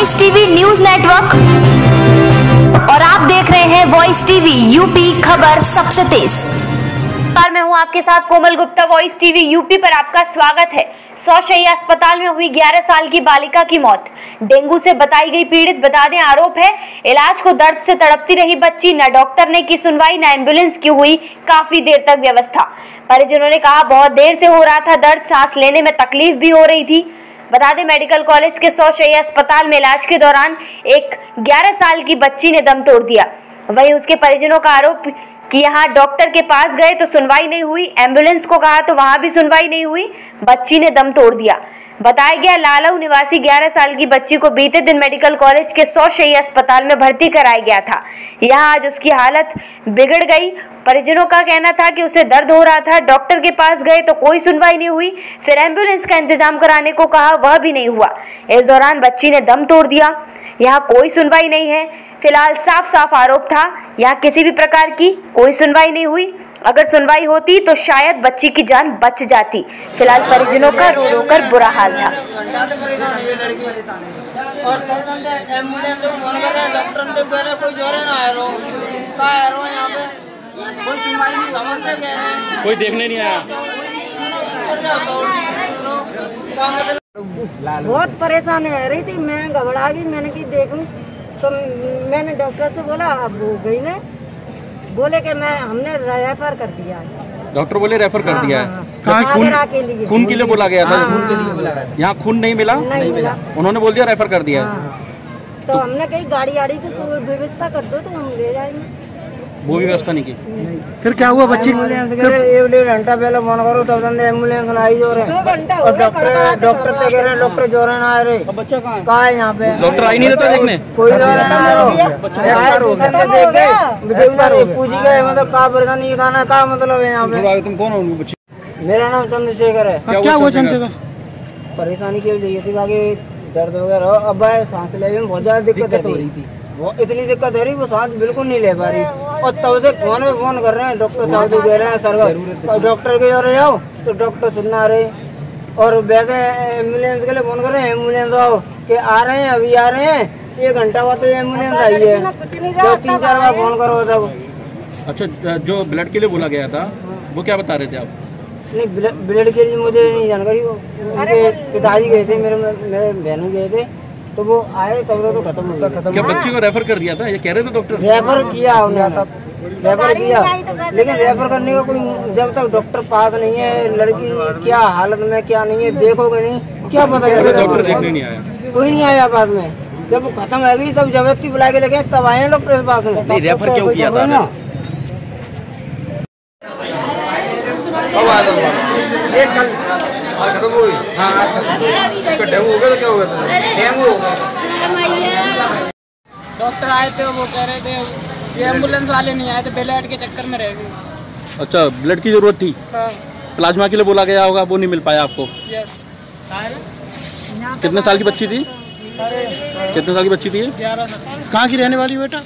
Voice TV news network और आप देख रहे हैं वॉइस टीवी यूपी खबर सबसे तेज। मैं हूँ आपके साथ Komal Gupta. Voice TV UP पर आपका स्वागत है। सौ शैया अस्पताल में हुई 11 साल की बालिका की मौत। डेंगू से बताई गई पीड़ित, बता दें, आरोप है। इलाज को दर्द से तड़पती रही बच्ची। न डॉक्टर ने की सुनवाई, न एंबुलेंस की हुई काफ़ी देर तक व्यवस्था। परिजनों ने कहा, बहुत देर से हो रहा था दर्द। सांस लेने में तकलीफ़ भी हो रही थी। बता दें, मेडिकल कॉलेज के सौशैया अस्पताल में इलाज के दौरान एक 11 साल की बच्ची ने दम तोड़ दिया। वहीं उसके परिजनों का आरोप कि यहाँ डॉक्टर के पास गए तो सुनवाई नहीं हुई, एंबुलेंस को कहा तो वहाँ भी सुनवाई नहीं हुई, बच्ची ने दम तोड़ दिया। बताया गया, लालऊ निवासी 11 साल की बच्ची को बीते दिन मेडिकल कॉलेज के सौ शही अस्पताल में भर्ती कराया गया था। यहाँ आज उसकी हालत बिगड़ गई। परिजनों का कहना था कि उसे दर्द हो रहा था, डॉक्टर के पास गए तो कोई सुनवाई नहीं हुई, फिर एंबुलेंस का इंतज़ाम कराने को कहा, वह भी नहीं हुआ। इस दौरान बच्ची ने दम तोड़ दिया। यहाँ कोई सुनवाई नहीं है। फ़िलहाल साफ़ साफ़ आरोप था, यहाँ किसी भी प्रकार की कोई सुनवाई नहीं हुई। अगर सुनवाई होती तो शायद बच्ची की जान बच जाती। फ़िलहाल परिजनों का रो रो कर बुरा हाल था। कोई देखने नहीं आया। बहुत परेशान रह रही थी। मैं घबरा गई मैंने की देखूँ तो मैंने डॉक्टर से बोला अब हो गई ने। बोले कि मैं हमने रेफर कर दिया डॉक्टर बोले रेफर कर दिया हाँ, है हाँ। क्योंकि के लिए। खून के लिए बोला गया था? हाँ, हाँ। यहाँ खून नहीं मिला? नहीं मिला। उन्होंने बोल दिया रेफर कर दिया हाँ। तो हमने कही गाड़ी आड़ी की व्यवस्था कर दो तो हम ले जाएँगे। वो भी व्यवस्था नहीं की। फिर क्या हुआ बच्ची? घंटा पहले फ़ोन करो तब तक एंबुलेंस ना आई जो रहे। हो और डॉक्टर डॉक्टर से कह रहे हैं डॉक्टर जोरे ना आ रहे बच्चा कहाँ कहा है यहाँ पे? डॉक्टर आई नहीं रहता देखने। कोई ना हो पूछ गए मतलब का परेशानी खाना का मतलब है यहाँ पे? तुम कौन हो मेरा नाम चंद्रशेखर है। क्या हुआ चंद्रशेखर? परेशानी की वजह थी बाकी दर्द वगैरह अब सांस लेने में बहुत ज़्यादा दिक्कत हो रही थी। वो इतनी दिक्कत हो रही वो सांस बिल्कुल नहीं ले पा रही। और तब से फ़ोन में फ़ोन कर रहे हैं? डॉक्टर साहब जी कह रहे हैं सर डॉक्टर के जो रहे आओ तो डॉक्टर सुनना रहे और वैसे एंबुलेंस के लिए फ़ोन कर रहे हैं एंबुलेंस आओ कि आ रहे हैं अभी आ रहे हैं। एक घंटा बाद तो एंबुलेंस आई है। तो तीन चार बार फ़ोन करो तब। अच्छा जो ब्लड के लिए बोला गया था वो क्या बता रहे थे आप? नहीं ब्लड के लिए मुझे नहीं जानकारी वो पिताजी गए थे मेरे मेरे बहनों गए थे। तो वो आए तब तक तो खत्म हो गया खत्म क्या बच्ची को रेफर कर दिया था? ये कह रहे थे डॉक्टर रेफर किया उन्हें रेफर किया। लेकिन रेफर करने का कोई जब तक डॉक्टर पास नहीं है लड़की क्या हालत में क्या नहीं है देखोगे नहीं क्या पता डॉक्टर देखने नहीं आया। कोई नहीं आया पास में। जब वो खत्म हो गई तब ज़बरदस्ती बुला के लेके तब आए डॉक्टर के पास में। रेफर क्यों किया था? ना। आज खत्म हो गई। हाँ आज डेंगू हो गया तो क्या हो गया था? डेंगू हो गया। डॉक्टर आए थे वो कह रहे थे ये एंबुलेंस वाले नहीं आए थे बेलाइट के चक्कर में रह गए। अच्छा ब्लड की ज़रूरत थी? हाँ। प्लाज्मा के लिए बोला गया होगा वो नहीं मिल पाया आपको? यस कितने साल की बच्ची थी? कितने साल की बच्ची थी कहाँ की रहने वाली बेटा?